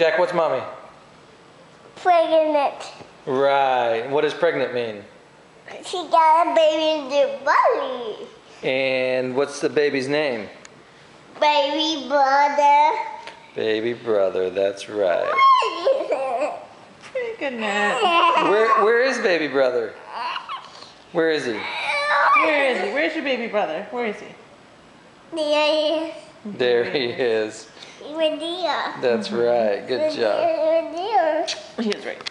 Jack, what's mommy? Pregnant. Right. What does pregnant mean? She got a baby in the belly. And what's the baby's name? Baby brother. Baby brother, that's right. Pretty good, Matt. Where where is baby brother? Where is he? Where is he? Where's your baby brother? Where is he? There he is. There he is. Is. That's right. Good job. Right. He is right there.